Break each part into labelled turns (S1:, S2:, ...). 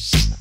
S1: Shut up.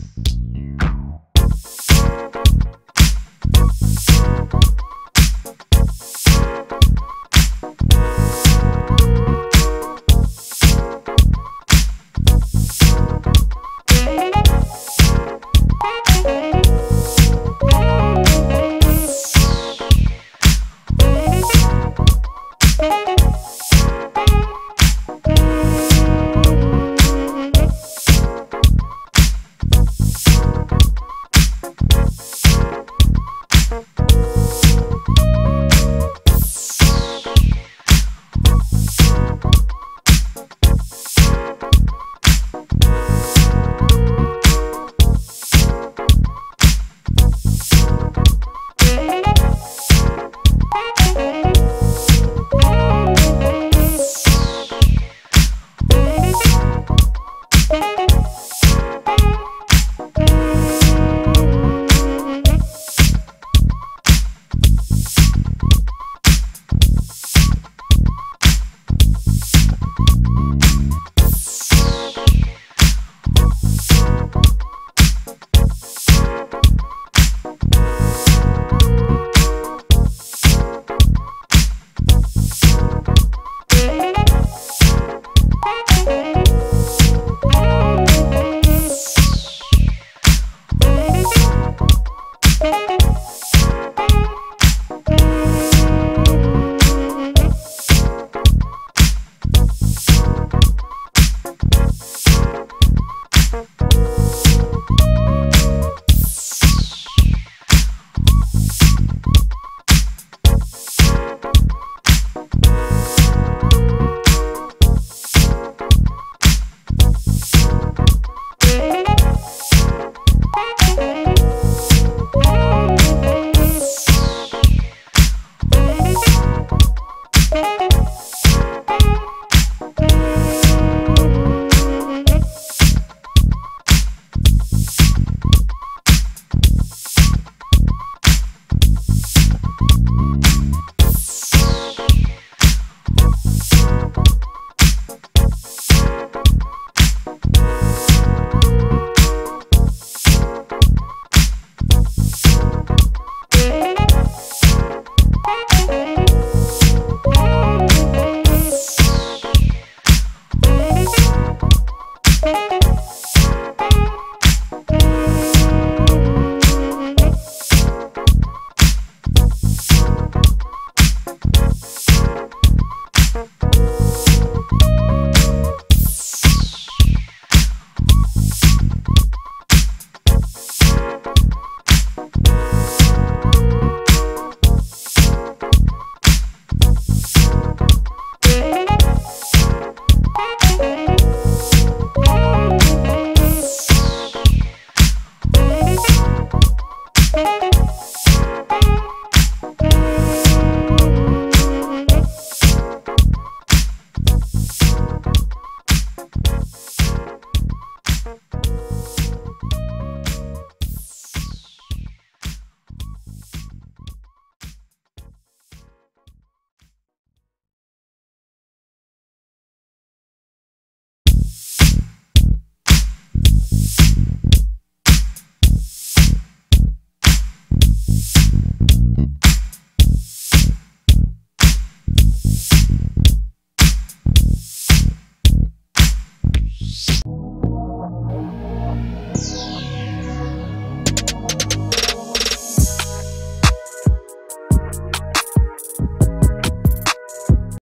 S1: Thank you.